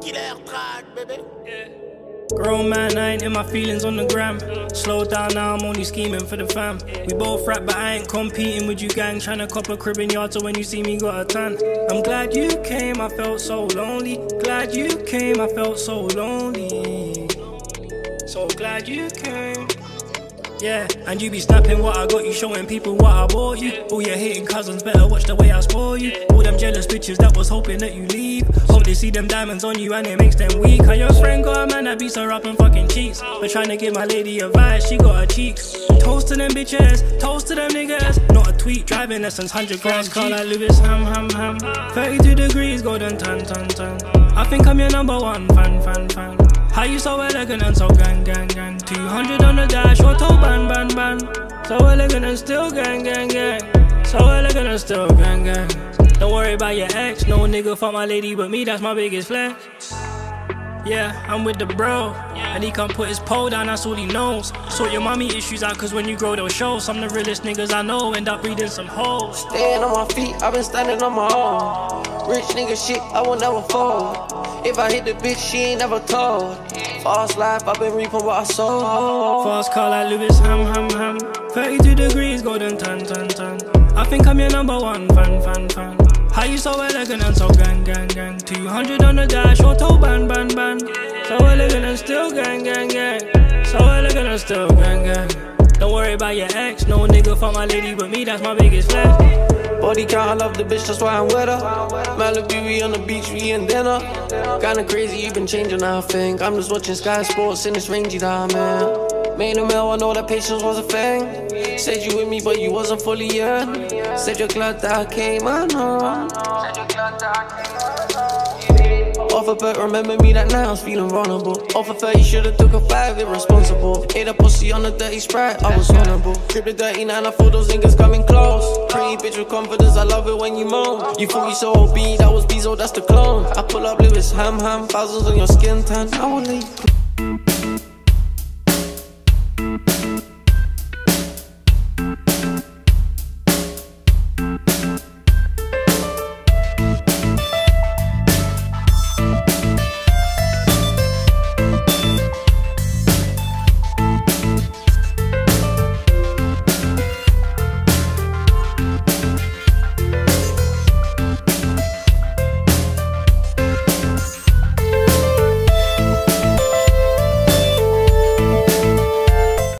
Killer track, bébé. Grown man, I ain't in my feelings on the gram. Slow down now, I'm only scheming for the fam. We both rap, but I ain't competing with you gang. Tryna cop a crib in yard, so when you see me, got a tan. I'm glad you came, I felt so lonely. Glad you came, I felt so lonely. So glad you came. Yeah, and you be snapping what I got you, showing people what I bought you. All your hating cousins better watch the way I spoil you. All them jealous bitches that was hoping that you leave. Hope they see them diamonds on you and it makes them weak. How your friend got a man that beats her up and fucking cheats. But trying to give my lady advice, she got her cheeks. Toast to them bitches, toast to them niggas. Not a tweet, driving lessons, 100 grand. Car like Lewis, ham, ham, ham. 32 degrees, golden tan, tan, tan. I think I'm your number one fan, fan, fan. How you so elegant and so gang, gang, gang. 200 on the dash, auto ban, ban, ban So elegant and still gang, gang, gang. So elegant and still gang, gang. Don't worry about your ex, no nigga fuck my lady but me, that's my biggest flex yeah, I'm with the bro. And he can't put his pole down, that's all he knows. Sort your mommy issues out, cause when you grow, they'll show. Some of the realest niggas I know end up breeding some hoes. Staying on my feet, I've been standing on my own. Rich nigga shit, I will never fall. If I hit the bitch, she ain't never told. Fast life, I've been reaping what I sow. Fast car like Lewis, ham, ham, ham. 32 degrees, golden tan, tan, tan. I think I'm your number one fan, fan, fan. How you so elegant and so gang, gang, gang. 200 on the dash, Autobahn, ban, ban So elegant and still gang, gang, gang. So elegant and still gang, gang. Don't worry about your ex, no nigga fuck my lady but me, that's my biggest flex. Body count, I love the bitch, that's why I'm with her. Malibu, we on the beach, we in dinner. Kinda crazy, you been changing, I think. I'm just watching Sky Sports in this rangy diamond Made a mill, I know that patience was a thing. Said you with me, but you wasn't fully in. Said you're glad that I came, on. Said you're glad that I know. Off a bet, remember me that now I was feeling vulnerable. Off a 30, should've took a 5, irresponsible. Ate a pussy on a dirty sprite, I was vulnerable. Grip the dirty 9, I feel those niggas coming close. Pretty bitch with confidence, I love it when you moan. You thought you so OB, that was Bezo, that's the clone. I pull up Lewis, ham ham, thousands on your skin tan, I will leave.